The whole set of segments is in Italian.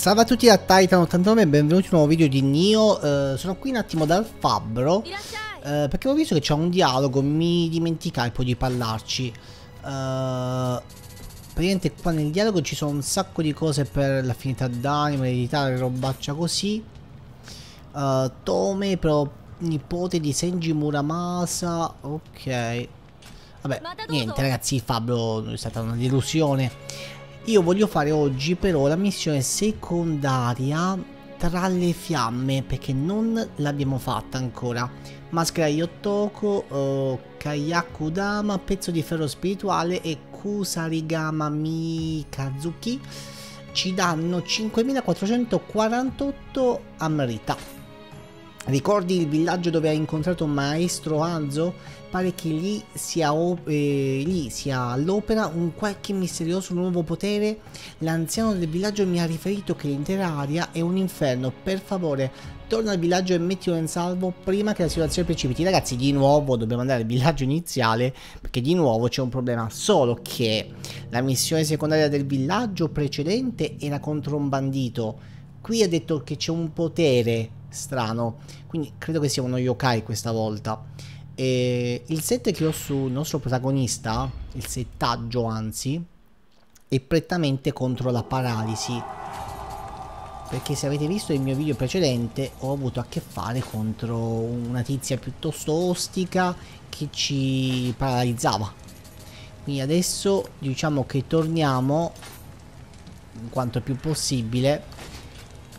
Salve a tutti da Titan89 e benvenuti in un nuovo video di Nio. Uh, Sono qui un attimo dal fabbro uh, Perché ho visto che c'è un dialogo, mi dimenticai poi di parlarci. Uh, Praticamente qua nel dialogo ci sono un sacco di cose per l'affinità d'animo, l'eredità, robaccia così. Uh, Tome, però nipote di Senji Muramasa Ok. Vabbè, niente ragazzi, il fabbro è stata una delusione io voglio fare oggi però la missione secondaria tra le fiamme perché non l'abbiamo fatta ancora. Maschera Yotoko, uh, Kayaku Dama, pezzo di ferro spirituale e Kusarigama Mikazuki ci danno 5448 Amrita. Ricordi il villaggio dove hai incontrato maestro Anzo? Pare che lì sia, eh, lì sia all'opera un qualche misterioso nuovo potere. L'anziano del villaggio mi ha riferito che l'intera area è un inferno. Per favore, torna al villaggio e mettilo in salvo prima che la situazione precipiti. Ragazzi, di nuovo dobbiamo andare al villaggio iniziale perché di nuovo c'è un problema. Solo che la missione secondaria del villaggio precedente era contro un bandito. Qui ha detto che c'è un potere strano. Quindi credo che sia uno yokai questa volta. E il set che ho sul nostro protagonista, il settaggio anzi, è prettamente contro la paralisi. Perché se avete visto il mio video precedente ho avuto a che fare contro una tizia piuttosto ostica che ci paralizzava. Quindi adesso diciamo che torniamo quanto più possibile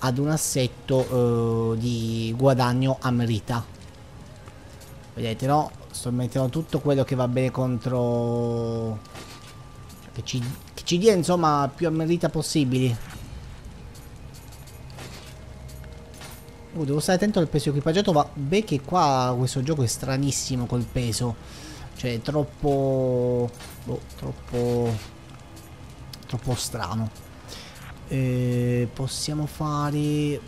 ad un assetto eh, di guadagno a merita vedete no? sto mettendo tutto quello che va bene contro che ci, che ci dia insomma più a merita possibili. Uh, devo stare attento al peso equipaggiato ma beh che qua questo gioco è stranissimo col peso. Cioè è troppo boh, troppo troppo strano eh, possiamo fare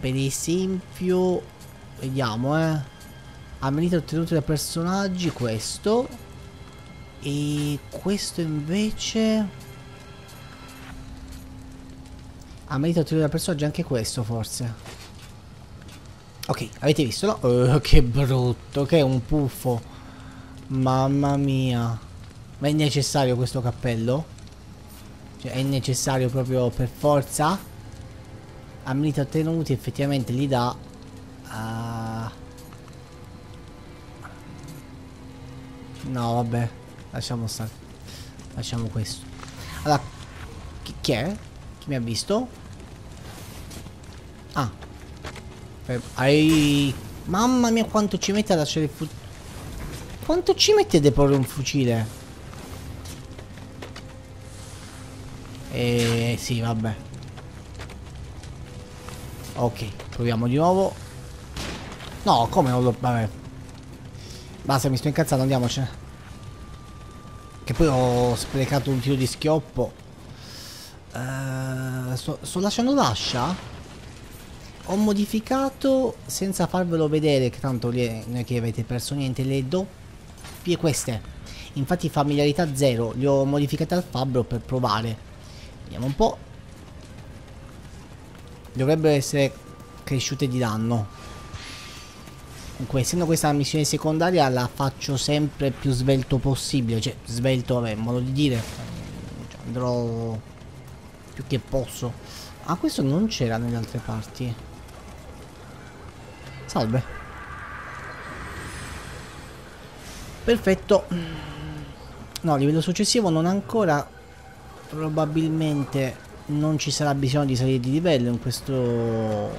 per esempio vediamo eh. Amenità ottenute dai personaggi questo. E questo invece. Amenità ottenute dai personaggi anche questo forse. Ok avete visto no? Oh, che brutto che è un puffo. Mamma mia. Ma è necessario questo cappello? Cioè è necessario proprio per forza. Abilità ottenuti effettivamente li dà. Uh... No vabbè. Lasciamo stare. Lasciamo questo. Allora. Chi, chi è? Chi mi ha visto? Ah. Eh, hai... Mamma mia quanto ci mette a lasciare il fucile. Quanto ci mette a deporre un fucile? E sì, vabbè. Ok, proviamo di nuovo. No, come non lo... Vabbè. Basta, mi sto incazzando, andiamocene. Che poi ho sprecato un tiro di schioppo. Uh, sto, sto lasciando l'ascia? Ho modificato, senza farvelo vedere, che tanto non è che avete perso niente, le doppie queste. Infatti familiarità zero, le ho modificate al fabbro per provare. Vediamo un po'. Dovrebbero essere cresciute di danno. Comunque, essendo questa una missione secondaria, la faccio sempre più svelto possibile. Cioè, svelto, vabbè, modo di dire. Cioè, andrò più che posso. Ah, questo non c'era nelle altre parti. Salve. Perfetto. No, livello successivo non ancora probabilmente non ci sarà bisogno di salire di livello in questo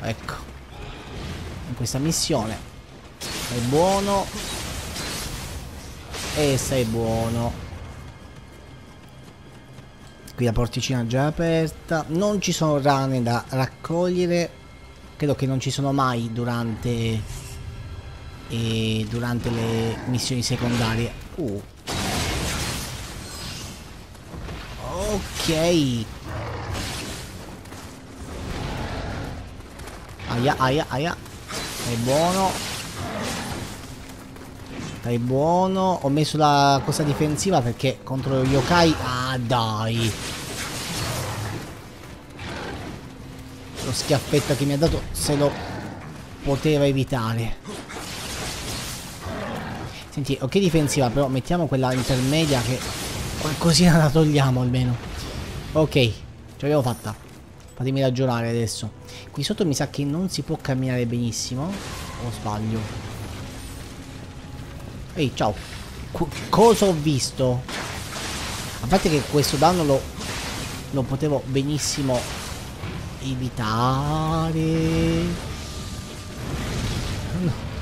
ecco in questa missione. Sei buono. E sei buono. Qui la porticina già aperta. Non ci sono rane da raccogliere. Credo che non ci sono mai durante e durante le missioni secondarie. Uh Ok. Aia, aia, aia. È buono. Dai buono. Ho messo la cosa difensiva perché contro lo yokai... Ah, dai. lo schiaffetto che mi ha dato se lo poteva evitare. Senti, ok difensiva, però mettiamo quella intermedia che qualcosina la togliamo almeno. Ok, ce l'avevo fatta. Fatemi ragionare adesso. Qui sotto mi sa che non si può camminare benissimo. O sbaglio? Ehi, ciao. Qu cosa ho visto? A parte che questo danno lo, lo potevo benissimo evitare.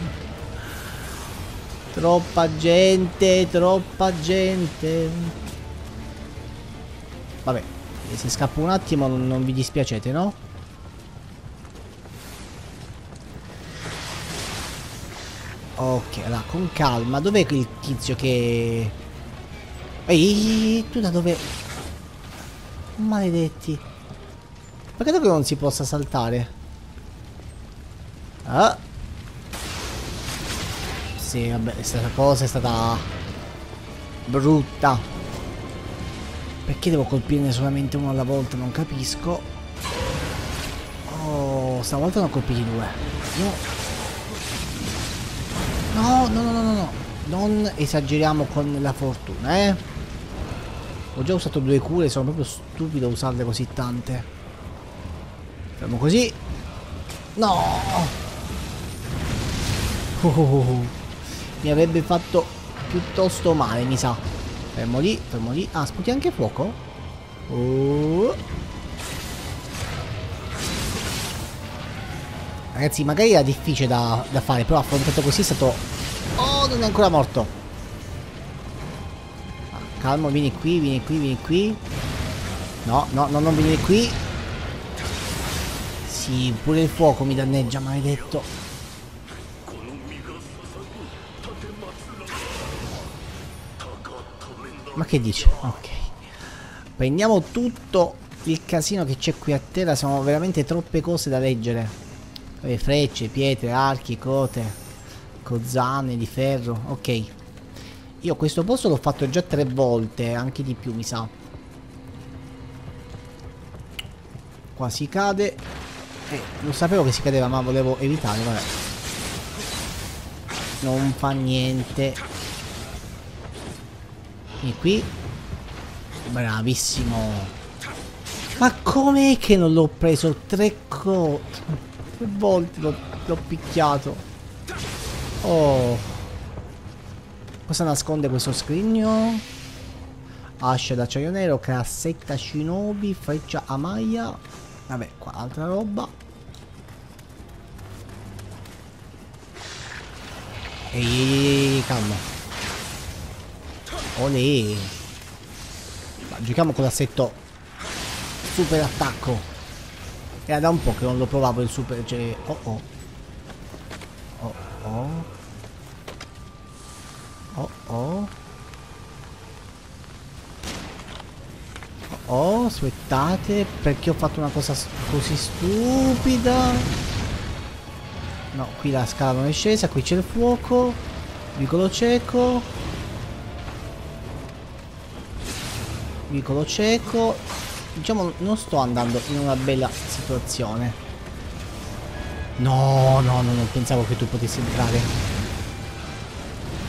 Troppa gente, troppa gente. Vabbè, se scappo un attimo non, non vi dispiacete, no? Ok, allora, con calma. Dov'è il tizio che... Ehi, tu da dove... Maledetti. Ma credo che non si possa saltare. Ah. Sì, vabbè, questa cosa è stata... Brutta. Perché devo colpirne solamente uno alla volta? Non capisco. Oh, stavolta ne ho colpiti due. Io No, no, no, no, no. Non esageriamo con la fortuna, eh. Ho già usato due cure, sono proprio stupido usarle così tante. Facciamo così. No! Oh, oh, oh. Mi avrebbe fatto piuttosto male, mi sa. Fermo lì, fermo lì. Ah, sputi anche fuoco? Oh. Ragazzi, magari era difficile da, da fare, però affrontato così è stato... Oh, non è ancora morto. Ah, calmo, vieni qui, vieni qui, vieni qui. No, no, no, non venire qui. Sì, pure il fuoco mi danneggia, maledetto. Ma che dice? Ok. Prendiamo tutto il casino che c'è qui a terra, sono veramente troppe cose da leggere. Le frecce, pietre, archi, cote, cozzane di ferro. Ok. Io questo posto l'ho fatto già tre volte, anche di più mi sa. Qua si cade. Eh, lo sapevo che si cadeva ma volevo evitare, vabbè. Non fa niente. E qui. Bravissimo. Ma com'è che non l'ho preso tre cose? Che volte l'ho picchiato. Oh. Cosa nasconde questo scrigno? Ascia d'acciaio nero, cassetta shinobi, freccia a maglia. Vabbè, qua altra roba. Ehi, calma. Olè. giochiamo con l'assetto super attacco. Era da un po' che non lo provavo il super... Cioè... Oh oh. Oh oh. Oh oh. Oh oh, aspettate, perché ho fatto una cosa così stupida? No, qui la scala non è scesa, qui c'è il fuoco. Vicolo cieco. Vicolo cieco. Diciamo non sto andando in una bella situazione. No no no non pensavo che tu potessi entrare.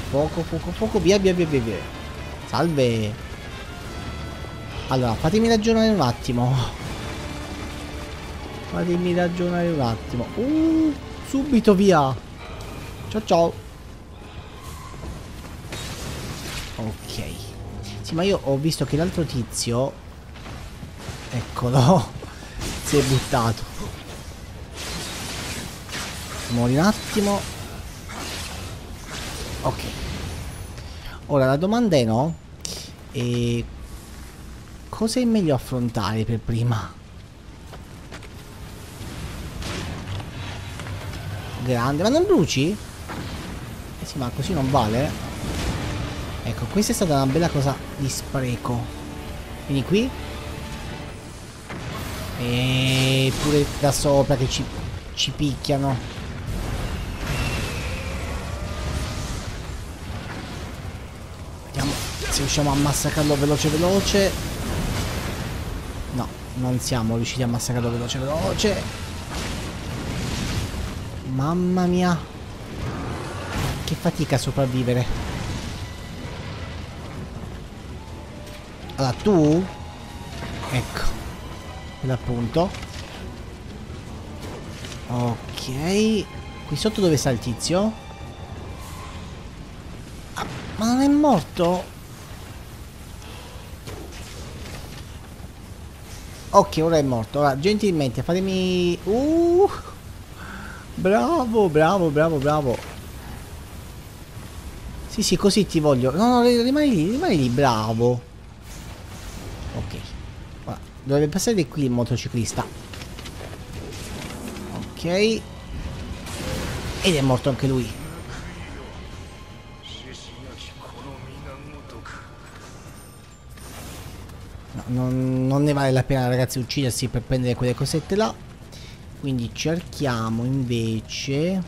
Fuoco fuoco fuoco via via via via, via. salve. Allora fatemi ragionare un attimo. Fatemi ragionare un attimo. Uh, subito via. Ciao ciao. Ok sì ma io ho visto che l'altro tizio Eccolo. si è buttato. Muori un attimo. Ok. Ora la domanda è no. E cosa è meglio affrontare per prima? Grande, ma non bruci? Eh sì, ma così non vale. Ecco, questa è stata una bella cosa di spreco. Vieni qui. E pure da sopra che ci, ci picchiano. Vediamo se riusciamo a massacrarlo veloce veloce. No, non siamo riusciti a massacrarlo veloce veloce. Mamma mia. Che fatica a sopravvivere. Allora, tu... Ecco. Quell'appunto. Ok. Qui sotto dove sta il tizio? Ah, ma non è morto? Ok, ora è morto. Ora, gentilmente, fatemi... Uh! Bravo, bravo, bravo, bravo. Sì, sì, così ti voglio. No, no, rimani lì, rimani lì, bravo. Dovrebbe passare di qui il motociclista. Ok. Ed è morto anche lui. No, non, non, ne vale la pena ragazzi uccidersi per prendere quelle cosette là. Quindi cerchiamo invece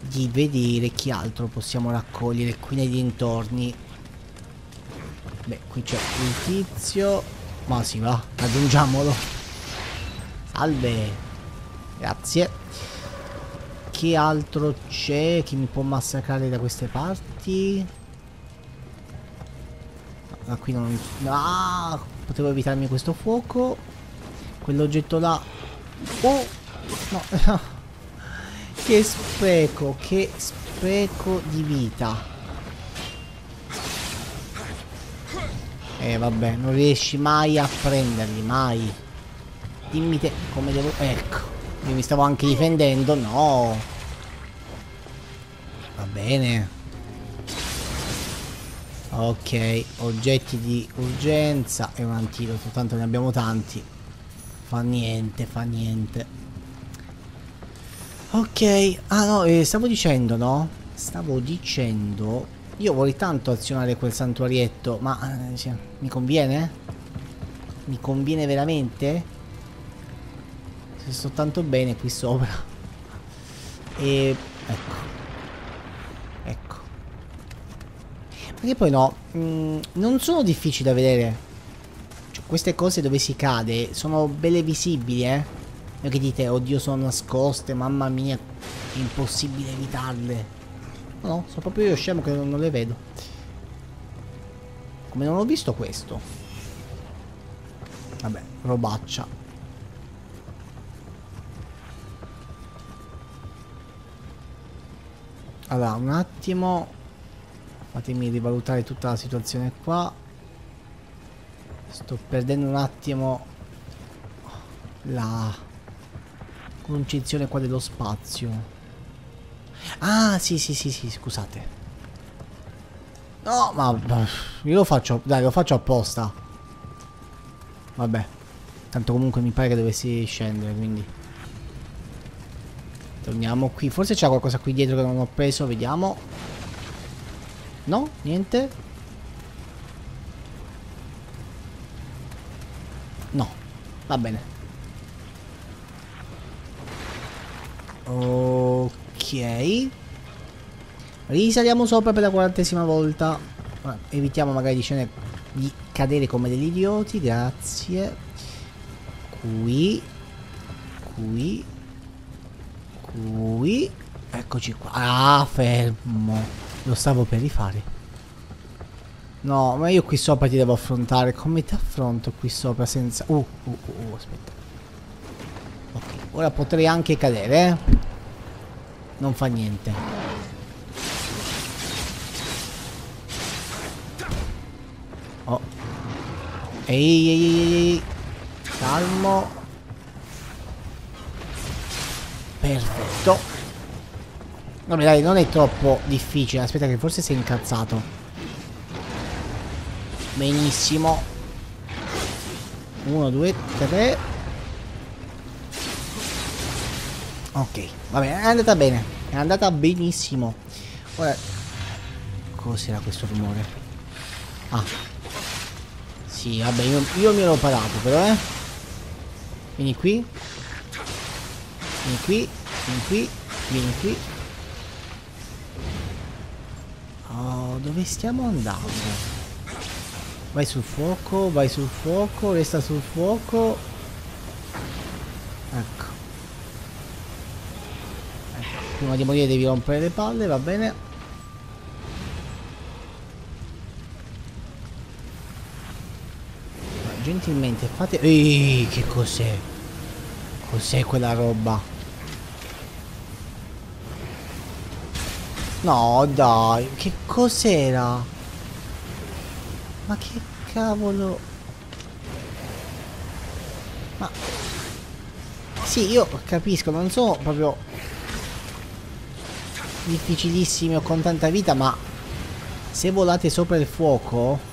di vedere chi altro possiamo raccogliere qui nei dintorni. Beh, qui c'è il tizio. Ma si va, aggiungiamolo. Salve. Grazie. Che altro c'è? Chi mi può massacrare da queste parti? Ah, qui non... Ah, potevo evitarmi questo fuoco. Quell'oggetto là... Oh! No. che spreco, che spreco di vita. Eh vabbè, non riesci mai a prenderli, mai. Dimmi te come devo... Ecco. Io mi stavo anche difendendo, no. Va bene. Ok, oggetti di urgenza e un antidoto, tanto ne abbiamo tanti. Fa niente, fa niente. Ok, ah no, eh, stavo dicendo, no? Stavo dicendo... Io vorrei tanto azionare quel santuarietto, ma eh, cioè, mi conviene? Mi conviene veramente? Se sto tanto bene qui sopra. E... ecco. Perché poi no, mh, mm, non sono difficili da vedere. Cioè, queste cose dove si cade sono belle visibili, eh. Non che dite, oddio sono nascoste, mamma mia, è impossibile evitarle. No, no, sono proprio io scemo che non, non le vedo. Come non ho visto questo. Vabbè, robaccia. Allora, un attimo. Fatemi rivalutare tutta la situazione qua. Sto perdendo un attimo la concezione qua dello spazio. Ah, sì, sì, sì, sì, scusate. No, ma io lo faccio, dai, lo faccio apposta. Vabbè. Tanto comunque mi pare che dovessi scendere, quindi. Torniamo qui. Forse c'è qualcosa qui dietro che non ho preso, vediamo. No? Niente? No. Va bene. Risaliamo sopra per la quarantesima volta. evitiamo magari di, scendere, di cadere come degli idioti. Grazie. Qui. Qui. Qui. Eccoci qua. Ah, fermo. Lo stavo per rifare. No, ma io qui sopra ti devo affrontare. Come ti affronto qui sopra senza... Uh, uh, uh, uh aspetta. Ok, ora potrei anche cadere, eh. Non fa niente. Oh. Ehi, ehi, ehi. Calmo. Perfetto. Vabbè dai, non è troppo difficile. Aspetta che forse sei incazzato. Benissimo. Uno, due, tre. Ok, vabbè, è andata bene. È andata benissimo. Ora... Cos'era questo rumore? Ah. Sì, vabbè, io, io mi ero parato però, eh. Vieni qui. Vieni qui. Vieni qui. Vieni qui. Oh, dove stiamo andando? Vai sul fuoco, vai sul fuoco, resta sul fuoco. Ecco. Prima di morire devi rompere le palle, va bene. Ma gentilmente fate... Ehi, che cos'è? Cos'è quella roba? No, dai, che cos'era? Ma che cavolo? Ma... Sì, io capisco, non so proprio difficilissimi o con tanta vita, ma se volate sopra il fuoco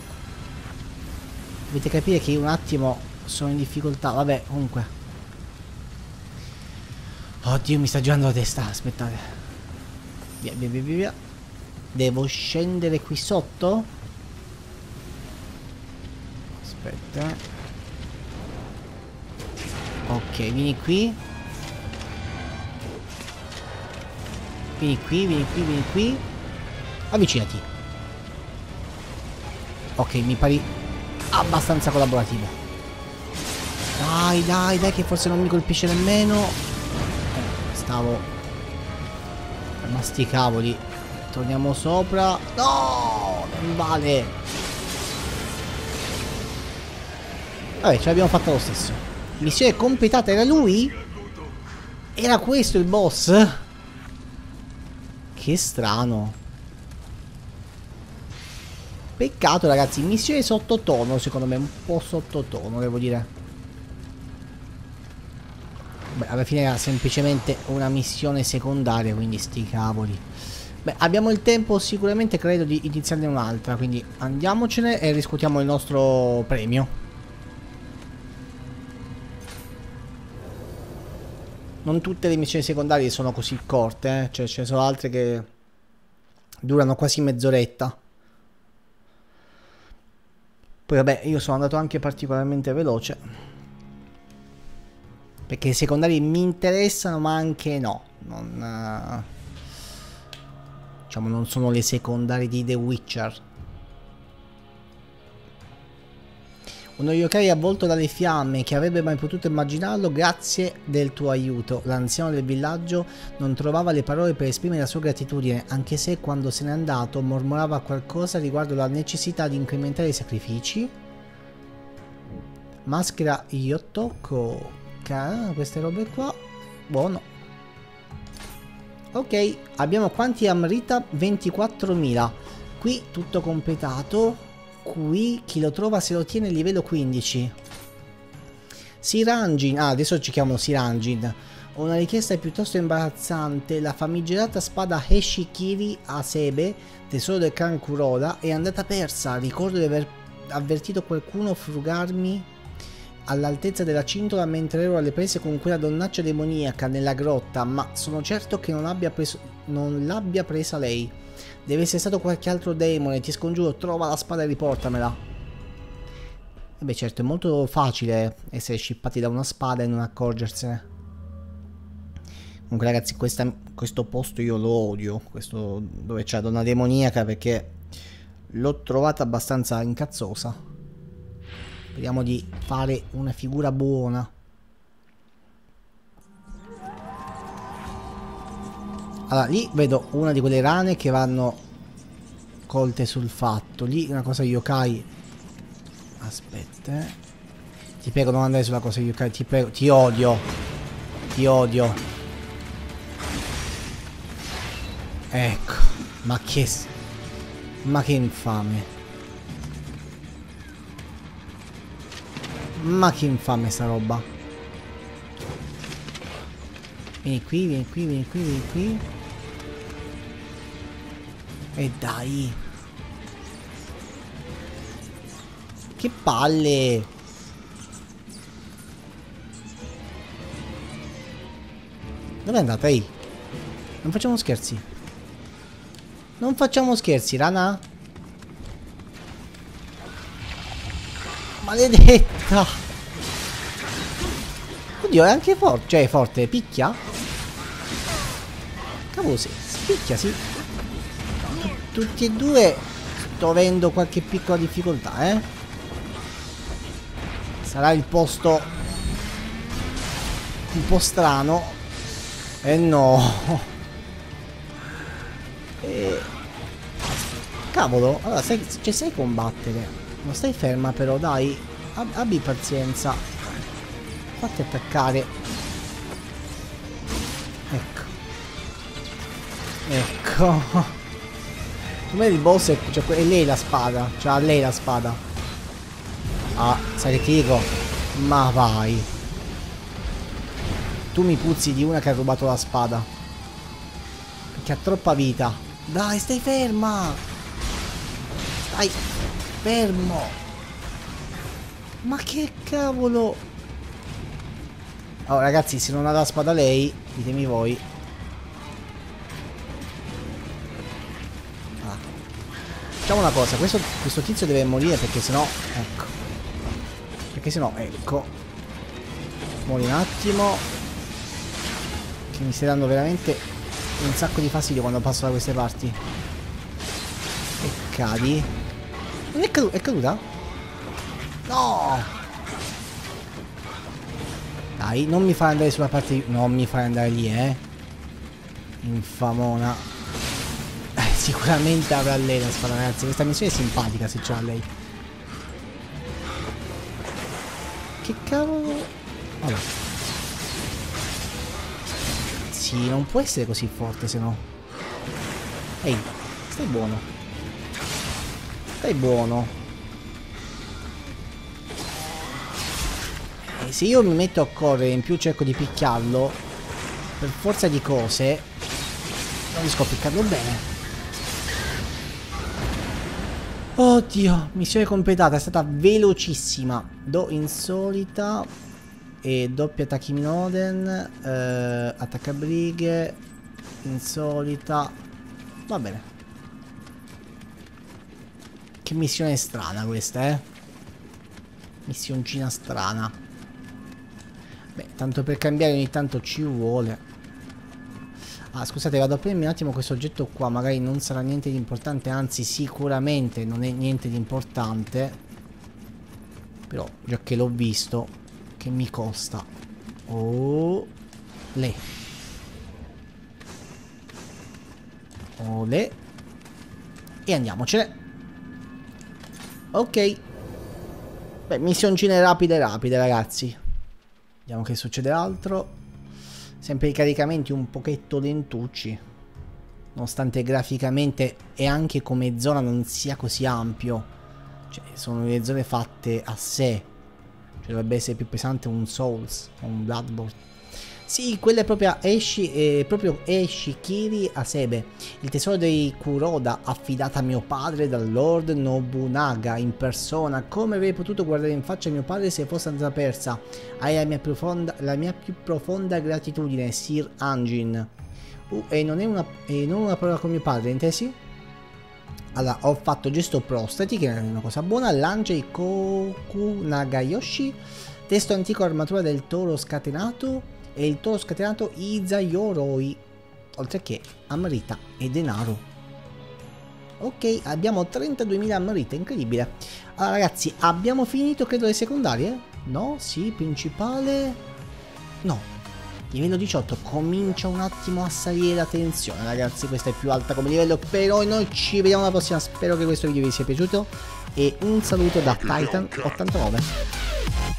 dovete capire che un attimo sono in difficoltà. Vabbè, comunque. Oddio, mi sta girando la testa. Aspettate. Via, via, via, via. Devo scendere qui sotto? Aspetta. Ok, vieni qui. Vieni qui, vieni qui, vieni qui. Avvicinati. Ok, mi pari abbastanza collaborativo. Dai, dai, dai, che forse non mi colpisce nemmeno. Eh, stavo... Ma sti cavoli. Torniamo sopra. No, non vale. Vabbè, ce l'abbiamo fatta lo stesso. Missione completata, era lui? Era questo il boss? Che strano. Peccato ragazzi, missione sottotono secondo me, un po' sottotono devo dire. Beh, alla fine era semplicemente una missione secondaria, quindi sti cavoli. Beh, abbiamo il tempo sicuramente credo di iniziarne un'altra, quindi andiamocene e riscuotiamo il nostro premio. Non tutte le missioni secondarie sono così corte, eh? cioè ce ne sono altre che durano quasi mezz'oretta. Poi vabbè, io sono andato anche particolarmente veloce. Perché i secondari mi interessano, ma anche no. Non, uh, diciamo, non sono le secondarie di The Witcher. Uno yokai avvolto dalle fiamme che avrebbe mai potuto immaginarlo grazie del tuo aiuto. L'anziano del villaggio non trovava le parole per esprimere la sua gratitudine, anche se quando se n'è andato mormorava qualcosa riguardo la necessità di incrementare i sacrifici. Maschera io tocco queste robe qua. Buono. Ok, abbiamo quanti Amrita? 24.000. Qui tutto completato. Qui chi lo trova se lo tiene livello 15. Siranjin, ah adesso ci chiamano Siranjin. Ho una richiesta piuttosto imbarazzante. La famigerata spada Heshikiri Asebe, tesoro del clan Kuroda, è andata persa. Ricordo di aver avvertito qualcuno frugarmi all'altezza della cintola mentre ero alle prese con quella donnaccia demoniaca nella grotta, ma sono certo che non l'abbia presa lei. Deve essere stato qualche altro demone, ti scongiuro, trova la spada e riportamela. E beh certo, è molto facile essere scippati da una spada e non accorgersene. Comunque ragazzi, questa, questo posto io lo odio, questo dove c'è la donna demoniaca perché l'ho trovata abbastanza incazzosa. Speriamo di fare una figura buona. Allora, lì vedo una di quelle rane che vanno colte sul fatto. Lì una cosa yokai. Aspetta. Eh. Ti prego non andare sulla cosa yokai. Ti prego. Ti odio. Ti odio. Ecco. Ma che... Ma che infame. Ma che infame sta roba. Vieni qui, vieni qui, vieni qui, vieni qui. E dai. Che palle. Dove è andata? Ehi. Non facciamo scherzi. Non facciamo scherzi, rana. Maledetta. Oddio, è anche forte. Cioè, è forte. Picchia? Cavolo, sì. Picchia, sì tutti e due sto avendo qualche piccola difficoltà, eh. Sarà il posto un po' strano. Eh no. E... Cavolo, allora sai, cioè, sai combattere. Non stai ferma però, dai. Ab abbi pazienza. Fatti attaccare. Ecco. Ecco. Come il boss è, cioè, è lei la spada. Cioè, ha lei la spada. Ah, sai che ti dico? Ma vai. Tu mi puzzi di una che ha rubato la spada. Perché ha troppa vita. Dai, stai ferma! Stai fermo! Ma che cavolo! Oh, ragazzi, se non ha la spada lei, ditemi voi. Facciamo una cosa, questo, questo tizio deve morire perché sennò... Ecco. Perché sennò, ecco. Muori un attimo che mi stai dando veramente un sacco di fastidio quando passo da queste parti. E cadi. Non è, cadu è caduta? No! Dai, non mi fai andare sulla parte di... Non mi fai andare lì, eh. Infamona. Eh, sicuramente avrà lei la spada, ragazzi. Questa missione è simpatica se ce l'ha lei. Che cavolo... Allora. Sì, non può essere così forte se no. Ehi, stai buono. Stai buono. E se io mi metto a correre in più cerco di picchiarlo, per forza di cose, non riesco a picchiarlo bene. Oddio, missione completata, è stata velocissima. Do insolita e doppia attacchi Minoden eh, attacca brighe insolita. Va bene. Che missione strana questa eh. Missioncina strana. Beh tanto per cambiare ogni tanto ci vuole Ah, scusate, vado a prendermi un attimo questo oggetto qua, magari non sarà niente di importante, anzi sicuramente non è niente di importante. Però, già che l'ho visto, che mi costa. Oh, le. Ole. E andiamocene. Ok. Beh, missioncine rapide rapide, ragazzi. Vediamo che succede altro. Sempre i caricamenti un pochetto lentucci. Nonostante graficamente e anche come zona non sia così ampio. Cioè, sono le zone fatte a sé cioè dovrebbe essere più pesante un Souls o un Bloodborne. Sì, quella è proprio Eshi, eh, proprio Eshi Kiri Asebe, il tesoro dei Kuroda affidato a mio padre dal Lord Nobunaga in persona. Come avrei potuto guardare in faccia mio padre se fosse andata persa? Hai la mia, profonda, la mia più profonda gratitudine, Sir Anjin. Uh, e non è una, e non una parola con mio padre, intesi? Allora, ho fatto gesto prostati, che è una cosa buona. Lancia i Koku Nagayoshi. Testo antico armatura del toro scatenato. E il toro scatenato Izayoroi. Oltre che Amrita e denaro. Ok, abbiamo 32.000 Amrita, incredibile. Allora ragazzi, abbiamo finito credo le secondarie? No? Sì, principale? No, livello 18 comincia un attimo a salire la tensione ragazzi questa è più alta come livello però noi ci vediamo alla prossima spero che questo video vi sia piaciuto e un saluto da Titan89